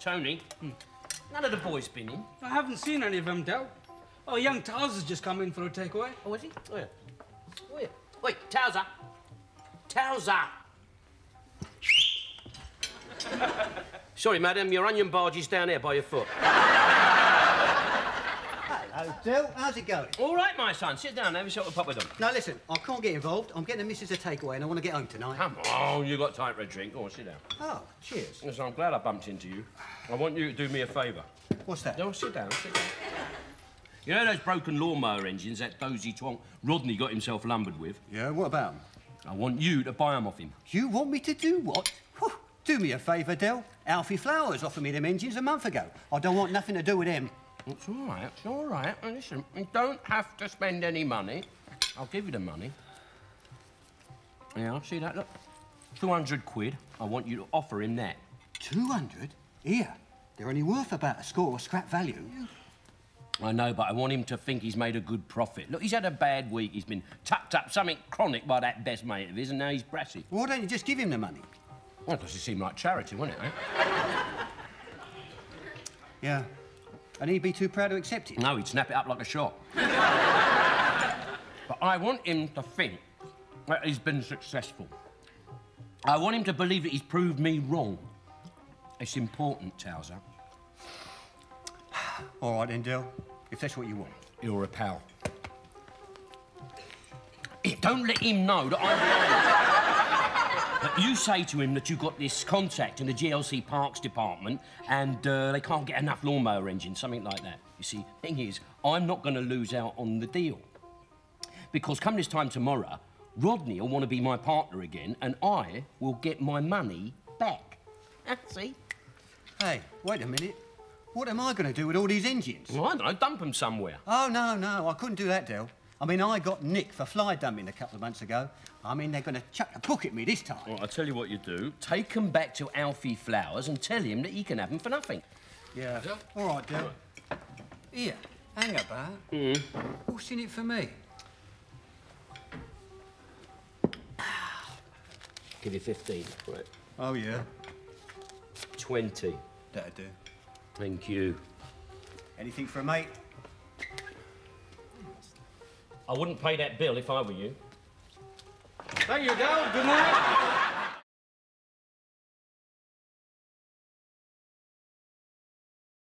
Tony, hmm. none of the boys been in. I haven't seen any of them, Del. Oh, young Towser has just come in for a takeaway. Oh, is he? Where? Where? Wait, Towser. Towser. Sorry, madam, your onion bhaji is down there by your foot. Hello, Del. How's it going? All right, my son, sit down, have a shot of pop with them. Now, listen, I can't get involved. I'm getting the missus a takeaway and I want to get home tonight. Come on, you got time for a drink. Go on, sit down. Oh, cheers. Yes, I'm glad I bumped into you. I want you to do me a favour. What's that? No, sit down, sit down. You know those broken lawnmower engines that dozy twonk Rodney got himself lumbered with? Yeah, what about 'em? I want you to buy them off him. You want me to do what? Whew. Do me a favour, Del. Alfie Flowers offered me them engines a month ago. I don't want nothing to do with them. It's all right, it's all right. Listen, you don't have to spend any money. I'll give you the money. Yeah, see that? Look. 200 quid. I want you to offer him that. 200? Here. They're only worth about a score of scrap value. I know, but I want him to think he's made a good profit. Look, he's had a bad week. He's been tucked up something chronic by that best mate of his, and now he's brassy. Why don't you just give him the money? Well, does it seem like charity, wouldn't it, eh? Yeah. And he'd be too proud to accept it. No, he'd snap it up like a shot. but I want him to think that he's been successful. I want him to believe that he's proved me wrong. It's important, Towser. All right, then. If that's what you want. You're a pal. Don't let him know that I'm lying. But you say to him that you've got this contact in the GLC Parks department and uh, they can't get enough lawnmower engines, something like that. You see, thing is, I'm not going to lose out on the deal. Because come this time tomorrow, Rodney will want to be my partner again and I will get my money back. see? Hey, wait a minute. What am I going to do with all these engines? Well, I don't know, dump them somewhere. Oh, no, no, I couldn't do that, Del. I mean, I got Nick for fly dumping a couple of months ago. I mean, they're going to chuck a book at me this time. Well, I'll tell you what you do. Take Take 'em back to Alfie Flowers and tell him that he can have have 'em for nothing. Yeah. All right, Del. Here, hang about. Mm. What's in it for me? Give you 15. Right. Oh, yeah. 20. That'd do. Thank you. Anything for a mate? I wouldn't pay that bill if I were you. Thank you, Del. Good night.